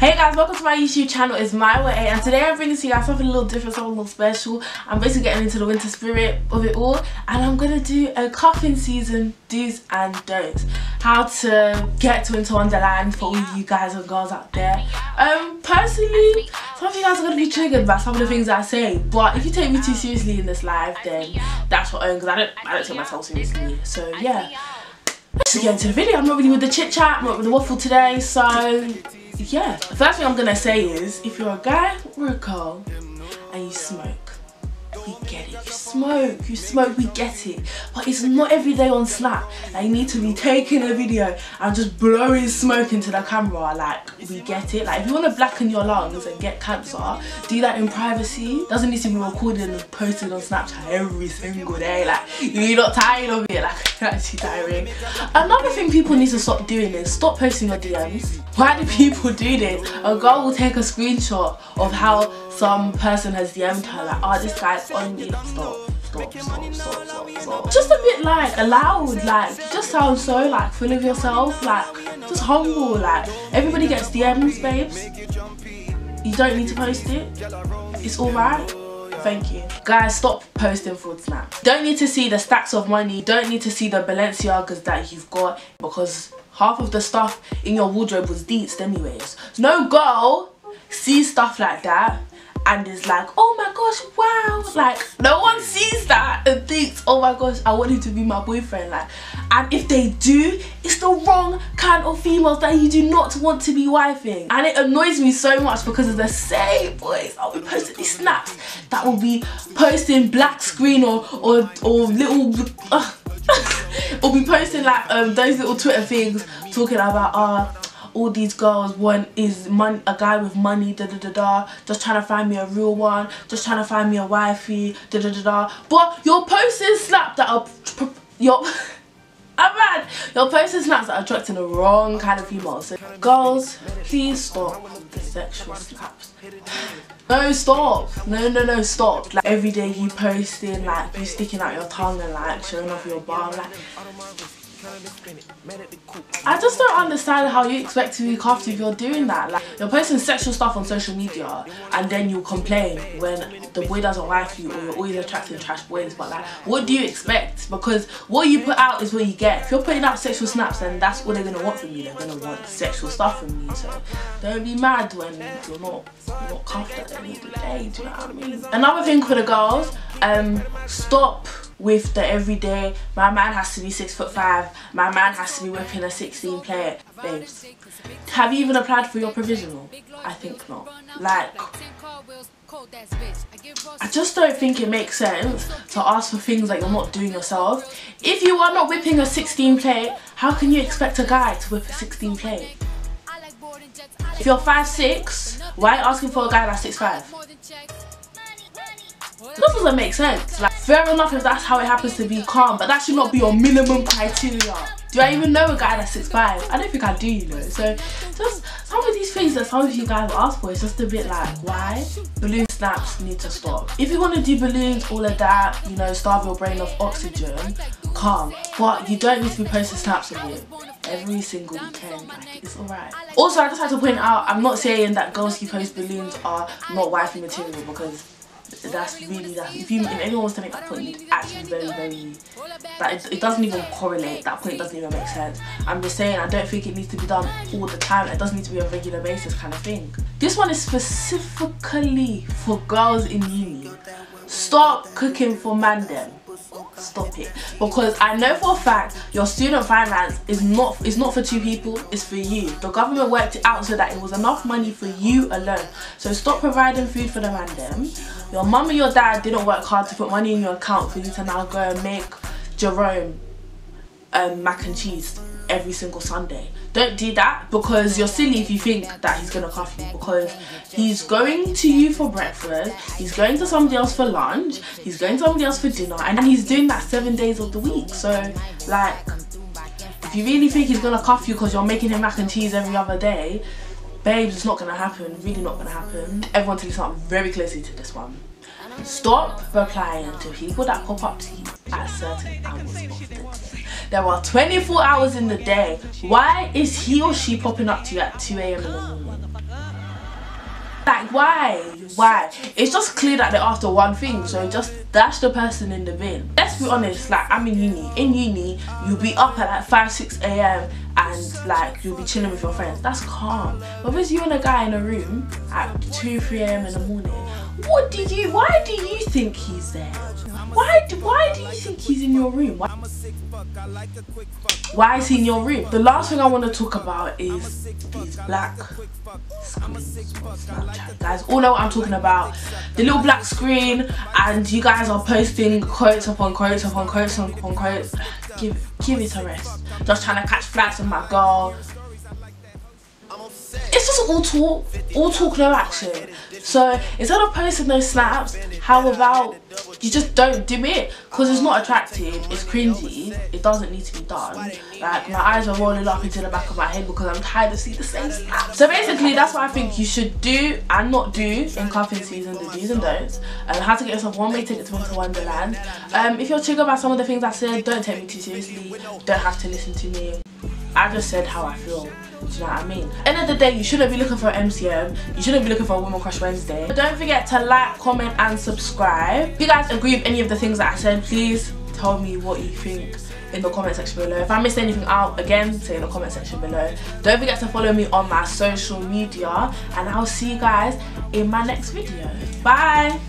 Hey guys, welcome to my YouTube channel. It's Mayowa and today I'm bringing to you guys something a little different, something a little special. I'm basically getting into the winter spirit of it all and I'm going to do a cuffing season do's and don'ts. How to get to Winter Wonderland for all you guys and girls out there. Um, Personally, some of you guys are going to be triggered by some of the things I say but if you take me too seriously in this live then that's your own because I don't, I don't take myself seriously. So yeah. Let's get into the video. I'm not really with the chit chat, I'm not with the waffle today so yeah, the first thing I'm gonna say is if you're a guy or a girl and you smoke, we get it. You smoke, you smoke, we get it. But it's not every day on Snap that you need to be taking a video and just blowing smoke into the camera. Like, we get it. Like, if you want to blacken your lungs and get cancer, do that in privacy. Doesn't need to be recorded and posted on Snapchat every single day. Like, you're not tired of it. Like, it's actually tiring. Another thing people need to stop doing is stop posting your DMs. Why do people do this? A girl will take a screenshot of how some person has DM'd her like, oh, this guy's on me. Stop, stop, stop, stop, stop, stop. Just a bit like loud, like just sound so like full of yourself, like just humble, like everybody gets DMs, babes. You don't need to post it. It's alright. Thank you. Guys, stop posting fraud snap. Don't need to see the stacks of money. Don't need to see the Balenciagas that you've got because half of the stuff in your wardrobe was deets anyways. No girl sees stuff like that and is like oh my gosh wow. Like no one sees that and thinks oh my gosh I want him to be my boyfriend. Like and if they do it's the wrong kind of females that you do not want to be wifing. And it annoys me so much because of the same boys I'll be posting these snaps that will be posting black screen or or, or little uh, or be posting like um, those little Twitter things talking about uh all these girls want is money a guy with money da da da da just trying to find me a real one just trying to find me a wifey da da da da but you're posting snaps that are you're I'm mad. You're posting snaps that are attracting the wrong kind of females. So girls, please stop the sexual snaps. No, stop. No, no, no, stop. Like every day you posting, like you sticking out your tongue and like showing off your bum, like I just don't understand how you expect to be cuffed if you're doing that. Like you're posting sexual stuff on social media and then you complain when the boy doesn't like you or you're always attracting trash boys. But like, what do you expect? Because what you put out is what you get. If you're putting out sexual snaps, then that's what they're gonna want from you. They're gonna want sexual stuff from you. So don't be mad when you're not you're not cuffed at the end of the day. Do you know what I mean? Another thing for the girls, um, stop with the everyday my man has to be six foot five my man has to be whipping a 16 plate, babes have you even applied for your provisional i think not like I just don't think it makes sense to ask for things that you're not doing yourself. If you are not whipping a 16 plate, how can you expect a guy to whip a 16 plate? If you're 5'6", why are you asking for a guy that's 6'5"? That doesn't make sense. Like, fair enough if that's how it happens to be calm, but that should not be your minimum criteria. Do I even know a guy that's 6'5"? I don't think I do, you know. So, just some of these things that some of you guys ask for is just a bit like, why? Balloon snaps need to stop. If you want to do balloons, all of that, you know, starve your brain of oxygen, calm. But you don't need to be posting snaps of it every single weekend. Like, it's alright. Also, I just have to point out, I'm not saying that girls who post balloons are not wifey material because that's really that. If you if anyone wants to make that point it's actually very very that it, it, doesn't even correlate. That point doesn't even make sense. I'm just saying i don't think it needs to be done all the time. It doesn't need to be a regular basis kind of thing. This one is specifically for girls in uni. Stop cooking for man them stop it. Because I know for a fact your student finance is not is not for two people it's for you. The government worked it out so that it was enough money for you alone. So stop providing food for the random. Your mum and your dad didn't work hard to put money in your account for you to now go and make Jerome um, mac and cheese every single Sunday. Don't do that because you're silly if you think that he's gonna cuff you because he's going to you for breakfast, he's going to somebody else for lunch, he's going to somebody else for dinner and he's doing that seven days of the week. So like if you really think he's gonna cuff you because you're making him mac and cheese every other day, babes it's not gonna happen, really not gonna happen. Everyone to listen up very closely to this one. Stop replying to people that pop up to you at certain hours of the day. There are 24 hours in the day. Why is he or she popping up to you at 2 a.m. in the morning? Like why? Why? It's just clear that they're after one thing, so just dash the person in the bin. Let's be honest, like I'm in uni. In uni, you'll be up at like 5, 6 a.m. and like you'll be chilling with your friends. That's calm. But if you and a guy in a room at 2, 3 a.m. in the morning, what do you, why do you think he's there? Why do, why do you think he's in your room? Why, why is he in your room? The last thing I want to talk about is these black screens Snapchat. Guys, all know what I'm talking about. The little black screen and you guys are posting quotes upon quotes upon quotes upon quotes. Give, give it a rest. Just trying to catch flags with my girl all talk, all talk, no action. So instead of posting those snaps, how about you just don't do it? Because it's not attractive, it's cringy, it doesn't need to be done. Like my eyes are rolling up into the back of my head because I'm tired of seeing the same snap. So basically that's what I think you should do and not do in cuffing season, the do's and don'ts. And how to get yourself one way ticket to Winter Wonderland. Um, if you're triggered by some of the things I said, don't take me too seriously. Don't have to listen to me. I just said how I feel. Do you know what I mean? End of the day, you shouldn't be looking for MCM. You shouldn't be looking for a Woman Crush Wednesday. But don't forget to like, comment and subscribe. If you guys agree with any of the things that I said, please tell me what you think in the comment section below. If I missed anything out, again, say in the comment section below. Don't forget to follow me on my social media and I'll see you guys in my next video. Bye!